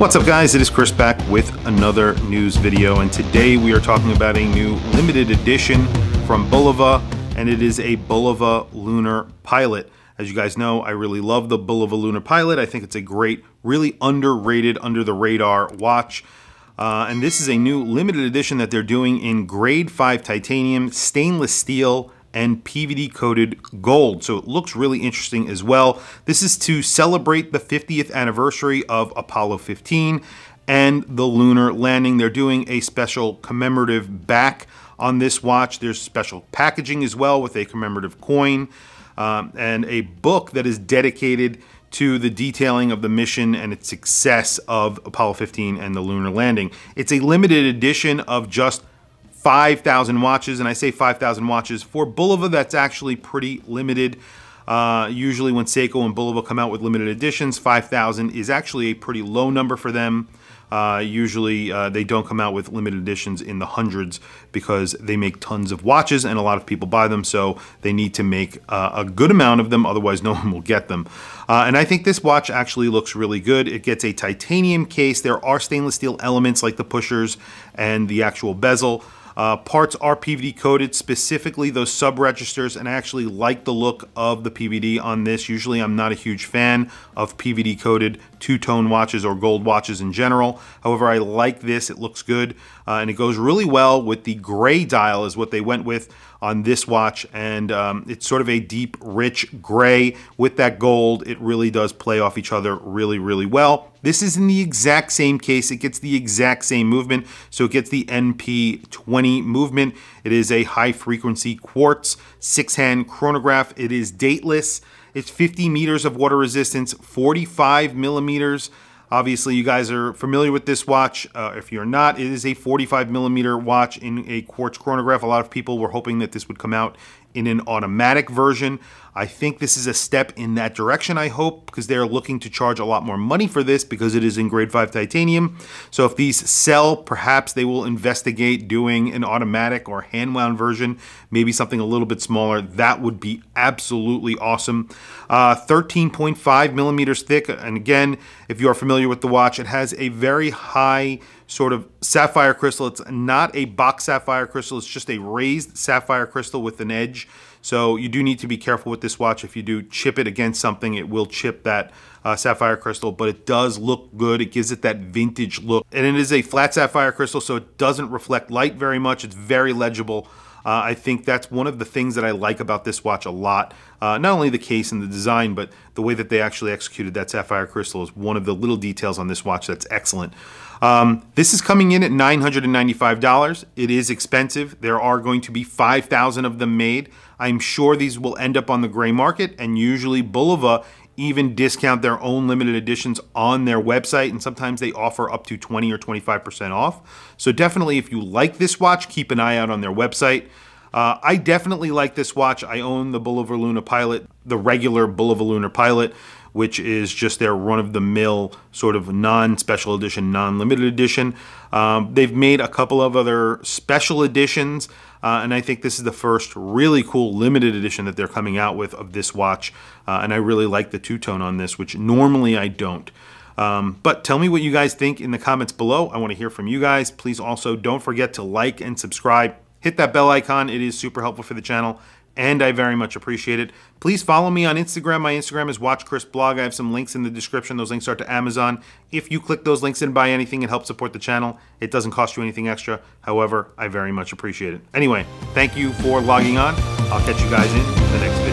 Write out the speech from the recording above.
What's up guys, it is Chris back with another news video and today we are talking about a new limited edition from Bulova and it is a Bulova Lunar Pilot. As you guys know, I really love the Bulova Lunar Pilot. I think it's a great, really underrated, under the radar watch. Uh, and this is a new limited edition that they're doing in grade 5 titanium, stainless steel, and PVD coated gold. So it looks really interesting as well. This is to celebrate the 50th anniversary of Apollo 15 and the lunar landing. They're doing a special commemorative back on this watch. There's special packaging as well with a commemorative coin um, and a book that is dedicated to the detailing of the mission and its success of Apollo 15 and the lunar landing. It's a limited edition of just 5,000 watches, and I say 5,000 watches. For Bulova, that's actually pretty limited. Uh, usually when Seiko and Bulova come out with limited editions, 5,000 is actually a pretty low number for them. Uh, usually uh, they don't come out with limited editions in the hundreds because they make tons of watches and a lot of people buy them so they need to make uh, a good amount of them otherwise no one will get them. Uh, and I think this watch actually looks really good. It gets a titanium case. There are stainless steel elements like the pushers and the actual bezel. Uh, parts are PVD coated, specifically those sub registers, and I actually like the look of the PVD on this. Usually I'm not a huge fan of PVD coated two-tone watches or gold watches in general. However, I like this, it looks good, uh, and it goes really well with the gray dial is what they went with on this watch, and um, it's sort of a deep, rich gray with that gold. It really does play off each other really, really well. This is in the exact same case. It gets the exact same movement. So it gets the NP20 movement. It is a high frequency quartz six hand chronograph. It is dateless. It's 50 meters of water resistance, 45 millimeters. Obviously, you guys are familiar with this watch. Uh, if you're not, it is a 45 millimeter watch in a quartz chronograph. A lot of people were hoping that this would come out in an automatic version. I think this is a step in that direction, I hope, because they're looking to charge a lot more money for this because it is in grade 5 titanium. So if these sell, perhaps they will investigate doing an automatic or hand wound version, maybe something a little bit smaller. That would be absolutely awesome. 13.5 uh, millimeters thick. And again, if you are familiar with the watch, it has a very high sort of sapphire crystal. It's not a box sapphire crystal, it's just a raised sapphire crystal with an edge. So you do need to be careful with this watch. If you do chip it against something, it will chip that uh, sapphire crystal, but it does look good. It gives it that vintage look. And it is a flat sapphire crystal, so it doesn't reflect light very much. It's very legible. Uh, I think that's one of the things that I like about this watch a lot. Uh, not only the case and the design, but the way that they actually executed that sapphire crystal is one of the little details on this watch that's excellent. Um, this is coming in at $995. It is expensive. There are going to be 5,000 of them made. I'm sure these will end up on the gray market, and usually Bulova even discount their own limited editions on their website, and sometimes they offer up to 20 or 25% off. So definitely, if you like this watch, keep an eye out on their website. Uh, I definitely like this watch. I own the Bulova Lunar Pilot, the regular Bulova Lunar Pilot which is just their run-of-the-mill sort of non-special edition, non-limited edition. Um, they've made a couple of other special editions, uh, and I think this is the first really cool limited edition that they're coming out with of this watch. Uh, and I really like the two-tone on this, which normally I don't. Um, but tell me what you guys think in the comments below. I want to hear from you guys. Please also don't forget to like and subscribe. Hit that bell icon. It is super helpful for the channel and I very much appreciate it. Please follow me on Instagram. My Instagram is Watch Chris Blog. I have some links in the description. Those links are to Amazon. If you click those links and buy anything, it helps support the channel. It doesn't cost you anything extra. However, I very much appreciate it. Anyway, thank you for logging on. I'll catch you guys in the next video.